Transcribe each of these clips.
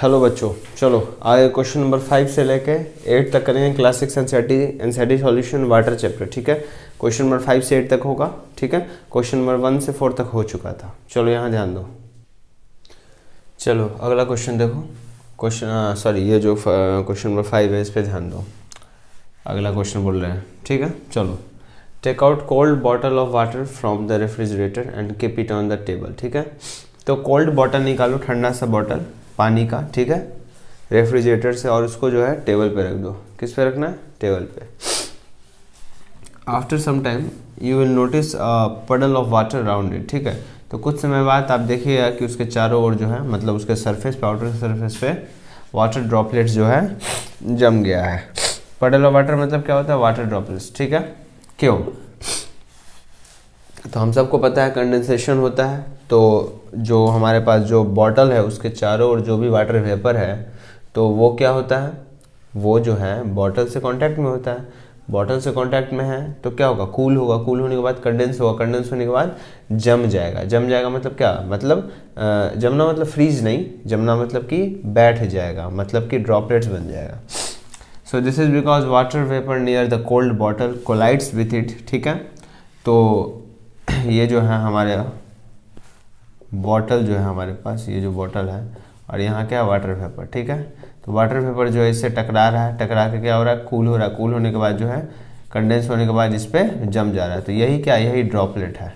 Hello बच्चों। चलो, आगे क्वेश्चन नंबर फाइव से लेके एट तक करेंगे class six NCERT NCERT solution water chapter ठीक है? क्वेश्चन नंबर फाइव से एट तक होगा, ठीक है? क्वेश्चन नंबर वन से फोर तक हो चुका था। चलो, यहाँ ध्यान दो। चलो, अगला क्वेश्चन देखो। क्वेश्चन सॉरी ये जो क्वेश्चन नंबर फाइव है, इस पर ध्यान दो। अगला क्वेश्चन बोल रहे हैं, ठीक है? चलो। Take out cold bottle of water from the refrigerator and keep it on the table ठीक है? तो कोल्ड बॉटल निकालो, ठंडा सा बॉटल पानी का, ठीक है? रेफ्रिजरेटर से और उसको जो है टेबल पे रख दो। किस पे रखना है? टेबल पे। After some time you will notice puddle of water around it ठीक है? तो कुछ समय बाद आप देखिएगा कि उसके चारों ओर जो है मतलब उसके सरफेस पे आउटर सरफेस पे वाटर ड्रॉपलेट्स जो है जम गया है। पडल ऑफ़ वाटर मतलब क्या होता है? वाटर ड्रॉपलेट्स ठीक है? क्यों? तो हम सबको पता है कंडेंसेशन होता है तो जो हमारे पास जो बॉटल है, उसके चारों ओर जो भी वाटर वेपर है तो वो क्या होता है? वो जो है बॉटल से कांटेक्ट में होता है। बॉटल से कांटेक्ट में है तो क्या होगा? कूल होगा। कूल होने के बाद कंडेंस होगा। कंडेंस होने के बाद जम जाएगा। जम जाएगा मतलब क्या? मतलब जमना मतलब फ्रीज नहीं। जमना मतलब कि बैठ जाएगा। मतलब कि ड्रॉपलेट्स बन जाएगा। So this is because water vapour near the cold bottle collides with it ठीक है? तो ये जो है हमारे बॉटल जो है हमारे पास, ये जो बॉटल है, और यहाँ क्या वाटर पेपर ठीक है? तो वाटर पेपर जो है इससे टकरा रहा है, टकरा के क्या हो रहा है? कूल हो रहा है। कूल होने के बाद जो है कंडेंस होने के बाद इस पर जम जा रहा है। तो यही क्या, यही ड्रॉपलेट है।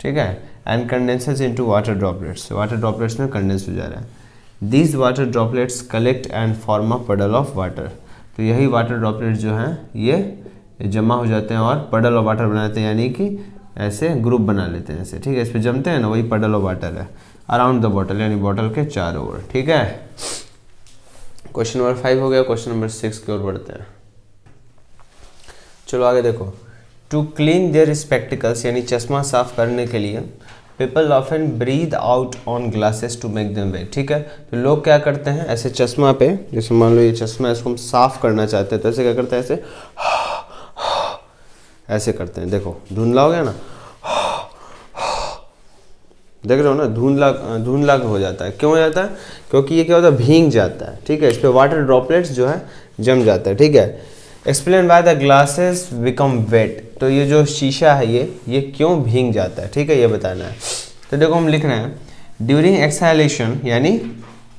ठीक है? And condenses into water droplets water droplets में कंडेंस हो जा रहा है। These water droplets collect and form a puddle of water तो यही वाटर ड्रॉपलेट्स जो हैं, ये जमा हो जाते हैं और पडल ऑफ़ वाटर बनाते हैं, यानी कि ऐसे ग्रुप बना लेते हैं ऐसे, ठीक है? इस पर जमते हैं ना, वही पडल ऑफ़ वाटर है। अराउंड द बॉटल यानी बॉटल के चारों ओर, ठीक है? क्वेश्चन नंबर फाइव हो गया क्वेश्चन नंबर सिक्स की ओर बढ़ते हैं। चलो आगे देखो। टू क्लीन देयर स्पेक्टिकल्स यानी चश्मा साफ़ करने के लिए people often breathe out on glasses to make them wet ठीक है? तो लोग क्या करते हैं, ऐसे चश्मा पे, जैसे मान लो ये चश्मा है इसको हम साफ़ करना चाहते हैं तो ऐसे क्या करते हैं, ऐसे ऐसे करते हैं। देखो धुंधला हो गया ना? देख रहे हो ना? धुंधला धुंधला हो जाता है। क्यों हो जाता है? क्योंकि ये क्या होता है? भींग जाता है। ठीक है? इस पर वाटर ड्रॉपलेट्स जो है, जम जाता है। ठीक है? Explain by the glasses become wet तो ये जो शीशा है ये ये क्यों भींग जाता है? ठीक है? ये बताना है। तो देखो, हम लिख रहे हैं। ड्यूरिंग एक्साइलेशन यानी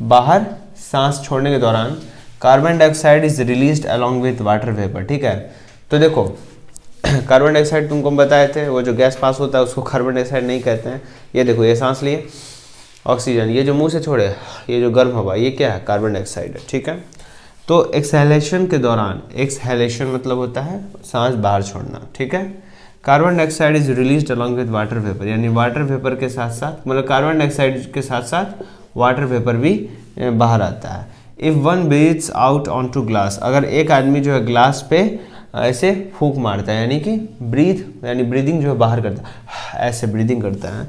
बाहर सांस छोड़ने के दौरान carbon dioxide is release along with water vapour ठीक है? तो देखो कार्बन डाइऑक्साइड तुमको बताए थे, वो जो गैस पास होता है, उसको कार्बन डाइऑक्साइड नहीं कहते हैं। ये देखो, ये सांस लिए। ऑक्सीजन ये जो मुँह से छोड़े, ये जो गर्म हवा, ये क्या है? कार्बन डाइऑक्साइड है, ठीक है? तो एक्सहेलेशन के दौरान एक्सहेलेशन मतलब होता है सांस बाहर छोड़ना, ठीक है? Carbon dioxide is release along with water vapour यानी वाटर वेपर के साथ साथ मतलब कार्बन डाइऑक्साइड के साथ साथ वाटर वेपर भी बाहर आता है। If one breathes out on to glass अगर एक आदमी जो है ग्लास पे ऐसे फूक मारता है, यानी कि ब्रीथ यानी ब्रीदिंग जो है बाहर करता है। ऐसे ब्रीदिंग करता है।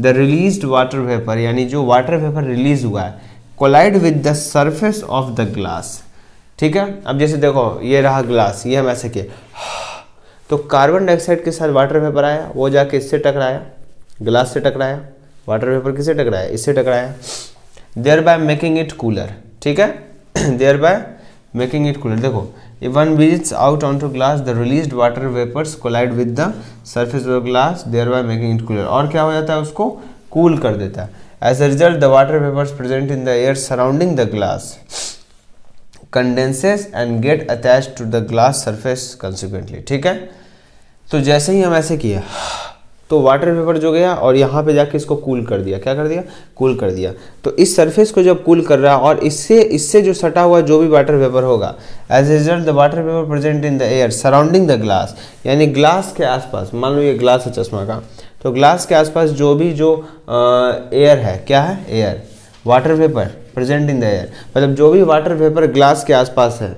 द रिलीज़ वाटर वेपर यानी जो वाटर वेपर रिलीज़ हुआ है collide with the surface of the glass ठीक है? अब जैसे देखो, ये रहा ग्लास ये हम ऐसे किए। तो कार्बन डाइऑक्साइड के साथ वाटर वेपर आया, वो जाके इससे टकराया। ग्लास से टकराया। वाटर वेपर किससे टकराया? इससे टकराया। Thereby making it cooler ठीक है? Thereby making it cooler देखो If one breathes out onto glass, the released water vapors collide with the surface of the glass, thereby making it cooler. और क्या हो जाता है उसको cool कर देता है As a result, the water vapors present in the air surrounding the glass condenses and get attached to the glass surface consequently. ठीक है तो जैसे ही हम ऐसे किए तो वाटर वेपर जो गया और यहाँ पे जाके इसको कूल कर दिया। क्या कर दिया? कूल कर दिया। तो इस सरफेस को जब कूल कर रहा और इससे इससे जो सटा हुआ जो भी वाटर वेपर होगा as a result the water vapour present in the air surrounding the glass यानी ग्लास के आसपास, मान लो ये ग्लास है चश्मा का तो ग्लास के आसपास जो भी जो एयर है, क्या है? Air water vapour present in the air मतलब जो भी वाटर वेपर ग्लास के आसपास है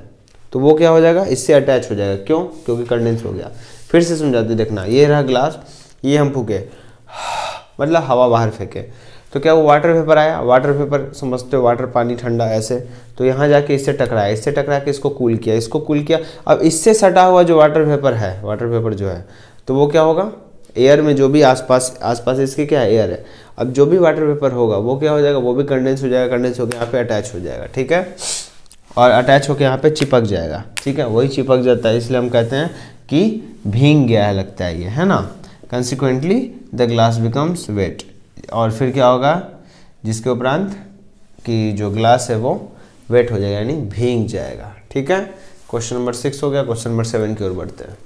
तो वो क्या हो जाएगा? इससे अटैच हो जाएगा। क्यों? क्योंकि कंडेंस हो गया। फिर से समझाते देखना, ये रहा ग्लास ये हम फूके। मतलब हवा बाहर फेंके। तो क्या वो वाटर पेपर आया? वाटर पेपर समझते हो वाटर पानी ठंडा ऐसे। तो यहाँ जाके इससे टकराया। इससे टकरा के इसको कूल किया। इसको कूल किया। अब इससे सटा हुआ जो वाटर पेपर है वाटर पेपर जो है तो वो क्या होगा? एयर में जो भी आसपास आसपास इसके क्या एयर है? अब जो भी वाटर पेपर होगा, वो क्या हो जाएगा? वो भी कंडेंस हो जाएगा कंडेंस होकर यहाँ पे अटैच हो जाएगा, ठीक है? और अटैच होकर यहाँ पे चिपक जाएगा, ठीक है? वही चिपक जाता है, इसलिए हम कहते हैं कि भींग गया है, लगता है ये, है ना? Consequently the glass becomes wet और फिर क्या होगा? जिसके उपरांत कि जो ग्लास है वो वेट हो जाएगा, यानी भींग जाएगा। ठीक है? क्वेश्चन नंबर सिक्स हो गया। क्वेश्चन नंबर सेवन की ओर बढ़ते हैं।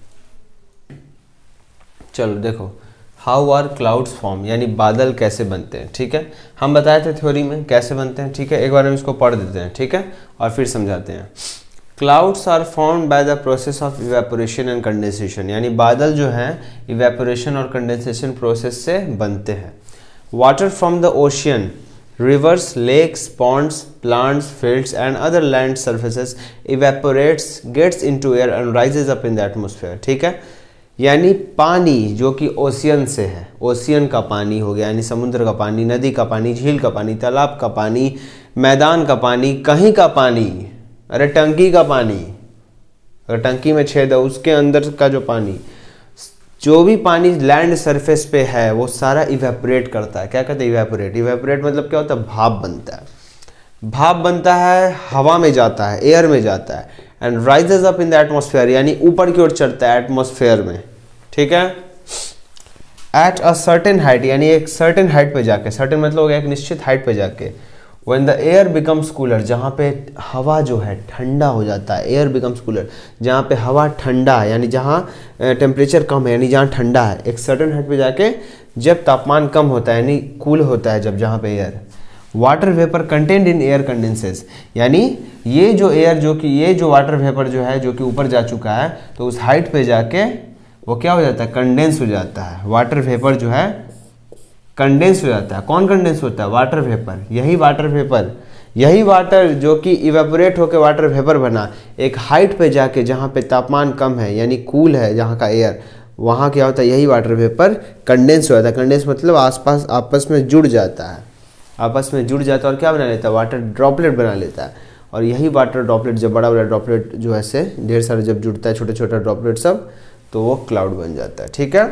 चलो, देखो। हाउ आर क्लाउड्स फॉर्म यानी बादल कैसे बनते हैं? ठीक है? हम बताए थे थ्योरी में कैसे बनते हैं। ठीक है? एक बार हम इसको पढ़ देते हैं। ठीक है? और फिर समझाते हैं। Clouds are form by the process of evaporation and condensation यानी बादल जो हैं इवेपोरेशन और कंडेंसेशन प्रोसेस से बनते हैं। Water from the ocean rivers, lakes, ponds, plants, fields and other land surfaces evaporates, gets into air and rises up in the atmosphere, ठीक है? यानी पानी जो कि ओशियन से है ओशियन का पानी हो गया, यानी समुद्र का पानी, नदी का पानी, झील का पानी, तालाब का पानी, मैदान का पानी, कहीं का पानी अरे टंकी का पानी। अगर टंकी में छेद है, उसके अंदर का जो पानी, जो भी पानी लैंड सरफेस पे है, वो सारा इवेपोरेट करता है। क्या कहते हैं इवेपोरेट इवेपोरेट मतलब क्या होता है? भाप बनता है। भाप बनता है, हवा में जाता है एयर में जाता है and rises up in the atmosphere यानी ऊपर की ओर चढ़ता है एटमोसफेयर में। ठीक है? एट अ सर्टेन हाइट यानी एक सर्टेन हाइट पे जाके सर्टेन मतलब हो गया एक निश्चित हाइट पे जाके। When the air becomes cooler जहाँ पे हवा जो है ठंडा हो जाता है एयर बिकम्स कूलर जहाँ पे हवा ठंडा है, यानी जहाँ टेम्परेचर कम है, यानी जहाँ ठंडा है, एक सर्टन हाइट पे जाके जब तापमान कम होता है, यानी कूल होता है जब जहाँ पे air water vapour content in air condenses यानी ये जो एयर जो कि, ये जो वाटर वेपर जो है, जो कि ऊपर जा चुका है तो उस हाइट पे जाके वो क्या हो जाता है कंडेंस हो जाता है वाटर वेपर जो है कंडेंस हो जाता है। कौन कंडेंस होता है? वाटर वेपर यही वाटर वेपर यही वाटर जो कि इवेपोरेट होकर वाटर वेपर बना। एक हाइट पे जाके जहाँ पे तापमान कम है, यानी कूल है, जहाँ का एयर वहाँ क्या होता है? यही वाटर वेपर कंडेंस हो जाता है। कंडेंस मतलब आसपास, आपस में जुड़ जाता है। आपस में जुड़ जाता है और क्या बना लेता है? वाटर ड्रॉपलेट बना लेता है। और यही वाटर ड्रॉपलेट जब बड़ा बड़ा ड्रॉपलेट जो है ढेर सारे जब जुड़ता है छोटे छोटे ड्रॉपलेट सब तो वो क्लाउड बन जाता है। ठीक है?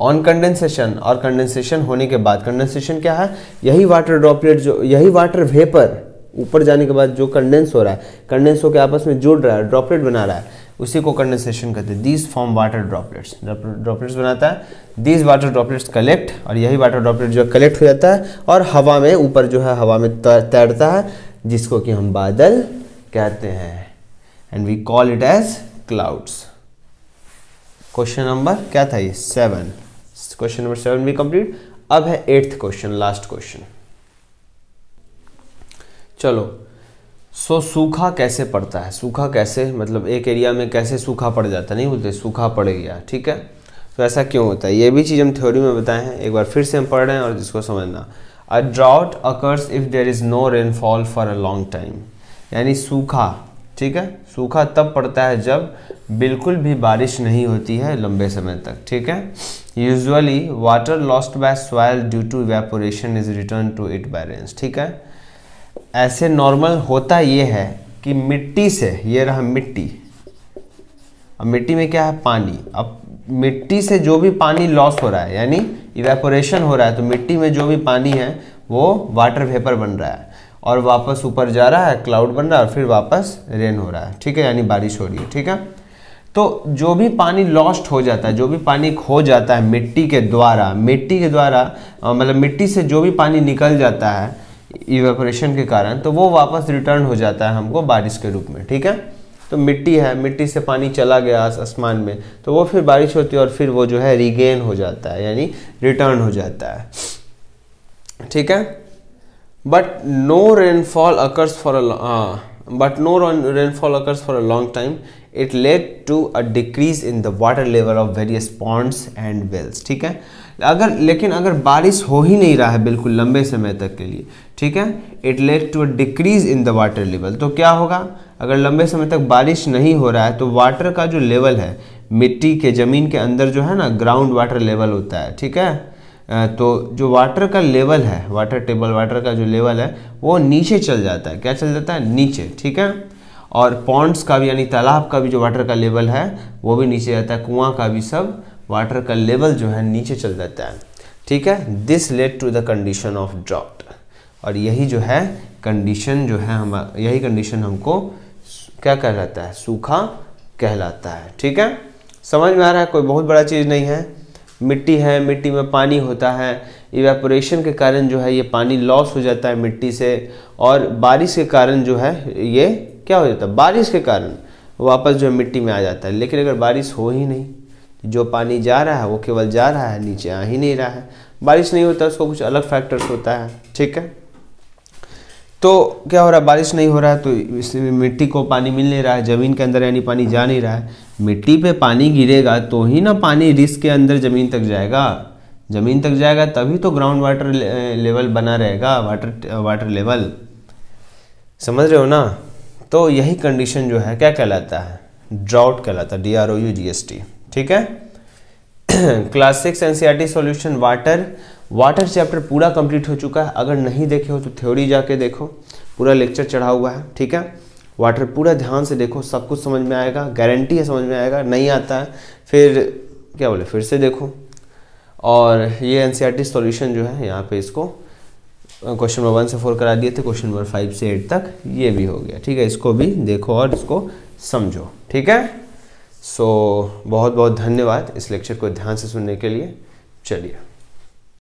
ऑन कंडेंसेशन और कंडेंसेशन होने के बाद कंडेंसेशन क्या है? यही वाटर ड्रॉपलेट जो, यही वाटर वेपर ऊपर जाने के बाद जो कंडेंस हो रहा है कंडेंस होकर आपस में जुड़ रहा है ड्रॉपलेट बना रहा है, उसी को कंडेंसेशन कहते हैं। These form water droplets droplets बनाता है। दीज वाटर ड्रॉपलेट्स कलेक्ट और यही वाटर ड्रॉपलेट जो कलेक्ट हो जाता है, और हवा में, ऊपर जो है, हवा में तैरता है, जिसको कि हम बादल कहते हैं। And we call it as clouds question number क्या था ये? सेवन क्वेश्चन नंबर सेवन भी कंप्लीट। अब है एट्थ क्वेश्चन, लास्ट क्वेश्चन। चलो, सो सूखा कैसे पड़ता है? सूखा कैसे? मतलब एक एरिया में कैसे सूखा पड़ जाता नहीं बोलते, सूखा पड़ गया, ठीक है? तो ऐसा क्यों होता है? ये भी चीज़ हम थ्योरी में बताए हैं, एक बार फिर से हम पढ़ रहे हैं और जिसको समझना। A drought occurs if there is no rainfall for a long time यानी सूखा ठीक है? सूखा तब पड़ता है जब बिल्कुल भी बारिश नहीं होती है लंबे समय तक, ठीक है? Usually water lost by soil due to evaporation is return to it by rains ठीक है? ऐसे नॉर्मल होता ये है कि मिट्टी से, ये रहा मिट्टी। अब मिट्टी में क्या है? पानी। अब मिट्टी से जो भी पानी लॉस हो रहा है, यानी इवेपोरेशन हो रहा है तो मिट्टी में जो भी पानी है, वो वाटर वेपर बन रहा है। और वापस ऊपर जा रहा है क्लाउड बन रहा है और फिर वापस रेन हो रहा है। ठीक है? यानी बारिश हो रही है। ठीक है? तो जो भी पानी लॉस्ट हो जाता है, जो भी पानी खो जाता है मिट्टी के द्वारा, मिट्टी के द्वारा मतलब मिट्टी से जो भी पानी निकल जाता है इवेपोरेशन के कारण तो वो वापस रिटर्न हो जाता है हमको बारिश के रूप में। ठीक है? तो मिट्टी है, मिट्टी से पानी चला गया आसमान में तो वो फिर बारिश होती है और फिर वो जो है रिगेन हो जाता है, यानी रिटर्न हो जाता है। ठीक है? But no rainfall occurs for a uh, but no rainfall occurs for a long time. It led to a decrease in the water level of various ponds and ठीक है? अगर लेकिन अगर बारिश हो ही नहीं रहा है बिल्कुल लंबे समय तक के लिए ठीक है? It led to a decrease in the water level तो क्या होगा? अगर लंबे समय तक बारिश नहीं हो रहा है तो वाटर का जो लेवल है मिट्टी के ज़मीन के अंदर जो है ना ग्राउंड वाटर लेवल होता है ठीक है? तो जो वाटर का लेवल है वाटर टेबल वाटर का जो लेवल है, वो नीचे चल जाता है। क्या चल जाता है? नीचे, ठीक है? और पॉन्ड्स का भी, यानी तालाब का भी जो वाटर का लेवल है, वो भी नीचे जाता है। कुआँ का भी सब वाटर का लेवल जो है, नीचे चल जाता है। ठीक है? This led to the condition of drought और यही जो है कंडीशन जो है हम, यही कंडीशन हमको क्या कहलाता है? सूखा कहलाता है। ठीक है? समझ में आ रहा है? कोई बहुत बड़ा चीज़ नहीं है। मिट्टी है, मिट्टी में पानी होता है। इवेपोरेशन के कारण जो है ये पानी लॉस हो जाता है मिट्टी से और बारिश के कारण जो है ये क्या हो जाता है? बारिश के कारण वापस जो है मिट्टी में आ जाता है। लेकिन अगर बारिश हो ही नहीं, जो पानी जा रहा है वो केवल जा रहा है, नीचे आ ही नहीं रहा है। बारिश नहीं होता, उसको कुछ अलग फैक्टर्स होता है। ठीक है? तो क्या हो रहा है? बारिश नहीं हो रहा है तो इसमें मिट्टी को पानी मिल नहीं रहा है, ज़मीन के अंदर यानी पानी जा नहीं रहा है। मिट्टी पे पानी गिरेगा तो ही ना पानी रिस्क के अंदर ज़मीन तक जाएगा। ज़मीन तक जाएगा, तभी तो ग्राउंड वाटर लेवल बना रहेगा वाटर वाटर लेवल समझ रहे हो ना? तो यही कंडीशन जो है, क्या कहलाता है? ड्राउट कहलाता है D R O U G H T ठीक है? Class six N solution water water chapter पूरा कंप्लीट हो चुका है। अगर नहीं देखे हो तो थ्योरी जाके देखो। पूरा लेक्चर चढ़ा हुआ है ठीक है? वाटर पूरा ध्यान से देखो सब कुछ समझ में आएगा गारंटी है समझ में आएगा नहीं आता है फिर क्या बोले फिर से देखो। और ये एनसीईआरटी सॉल्यूशन जो है यहाँ पे इसको क्वेश्चन नंबर वन से फोर करा दिए थे क्वेश्चन नंबर फाइव से एट तक ये भी हो गया ठीक है? इसको भी देखो और इसको समझो ठीक है? सो so, बहुत बहुत धन्यवाद इस लेक्चर को ध्यान से सुनने के लिए। चलिए।